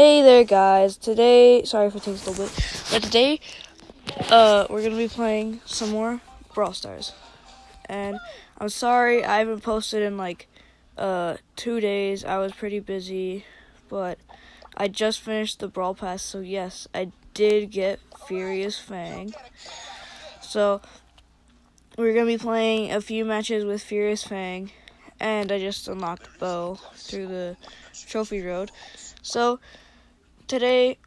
Hey there, guys. Today, sorry it takes a little bit, but today, uh, we're gonna be playing some more Brawl Stars. And I'm sorry I haven't posted in like, uh, two days. I was pretty busy, but I just finished the Brawl Pass, so yes, I did get Furious Fang. So, we're gonna be playing a few matches with Furious Fang, and I just unlocked Bo through the Trophy Road. So, today,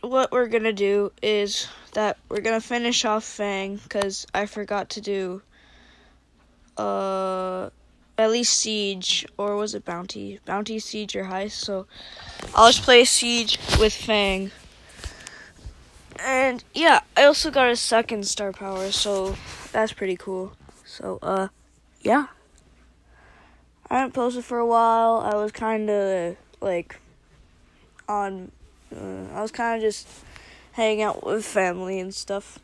what we're gonna do is that we're gonna finish off Fang because I forgot to do, uh, at least Siege or was it Bounty? Bounty, Siege, or Heist. So, I'll just play Siege with Fang. And yeah, I also got a second star power, so that's pretty cool. So, uh, yeah. I haven't posted for a while. I was kind of like on. Uh, I was kind of just hanging out with family and stuff.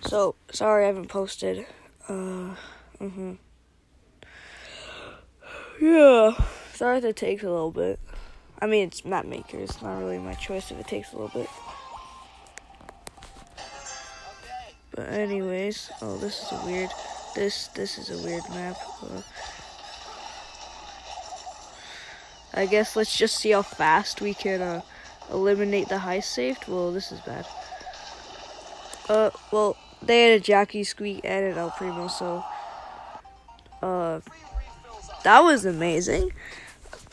So sorry I haven't posted. Uh, mhm. Yeah, sorry if it takes a little bit. I mean, it's map maker. It's not really my choice if it takes a little bit. But anyways, oh, this is a weird. This this is a weird map. Uh, I guess let's just see how fast we can uh, eliminate the heist saved. Well, this is bad. Uh, well, they had a Jacky Squeak and an El Primo, so uh, that was amazing.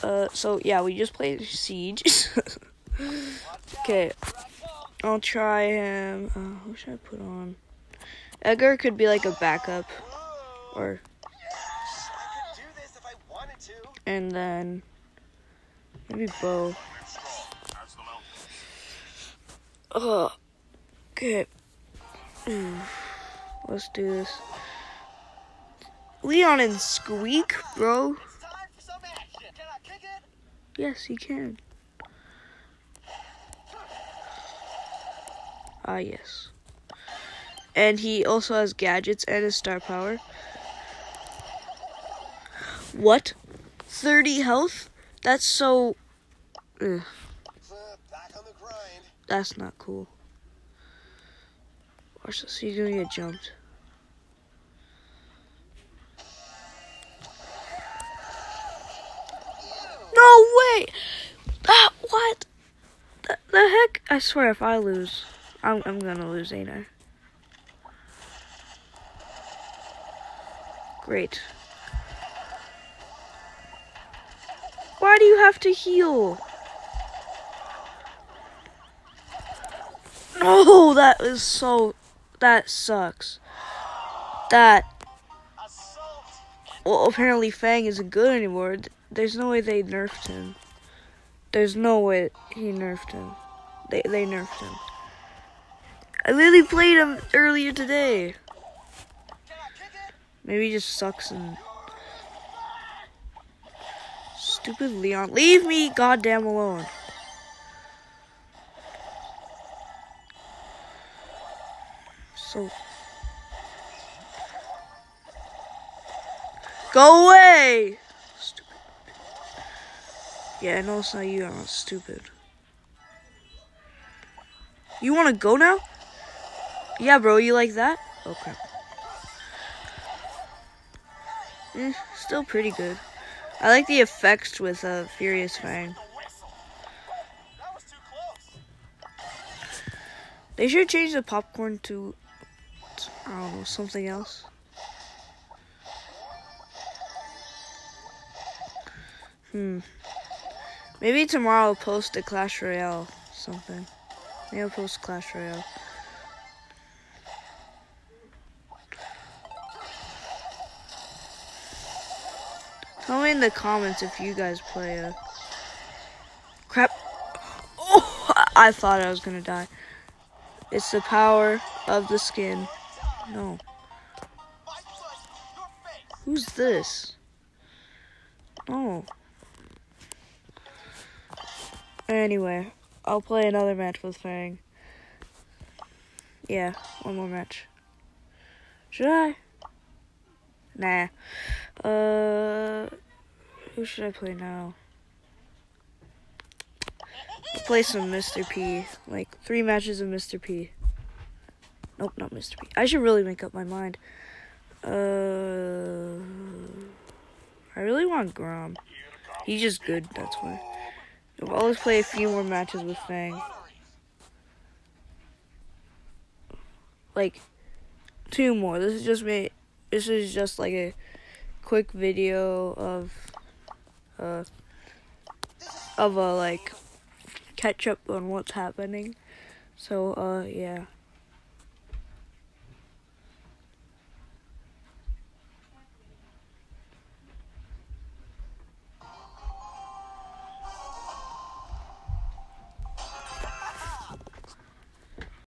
Uh, so yeah, we just played Siege. okay, I'll try him. Uh, who should I put on? Edgar could be like a backup, or and then maybe Bo. Oh, okay. Let's do this. Leon and Squeak, bro. Yes, he can. Ah, yes. And he also has gadgets and a star power. What? 30 health? That's so. Ugh. That's not cool. Watch this, he's gonna get jumped. No way! Ah, what? The, the heck? I swear, if I lose, I'm, I'm gonna lose, ain't I? Great. Why do you have to heal? No, that is so. That sucks. That. Well, apparently Fang isn't good anymore. There's no way they nerfed him. There's no way he nerfed him. They they nerfed him. I literally played him earlier today. Maybe he just sucks and stupid Leon. Leave me goddamn alone. Go away! Stupid. Yeah, I know it's not you, I'm not stupid. You wanna go now? Yeah, bro, you like that? Okay. Eh, still pretty good. I like the effects with uh, Furious Fang. They should change the popcorn to, I don't know, something else. Hmm. Maybe tomorrow I'll post a Clash Royale something. Maybe I'll post Clash Royale. Tell me in the comments if you guys play a crap. Oh, I thought I was gonna die. It's the power of the skin. No. Who's this? Oh. Anyway, I'll play another match with Fang. Yeah, one more match. Should I? Nah. Uh, who should I play now? play some Mr. P. Like three matches of Mr. P. Nope, not Mr. P. I should really make up my mind. Uh, I really want Grom. He's just good, that's why. I'll always play a few more matches with Fang. Like, two more. This is just me. This is just like a quick video of, uh, of a like catch up on what's happening. So, uh, yeah.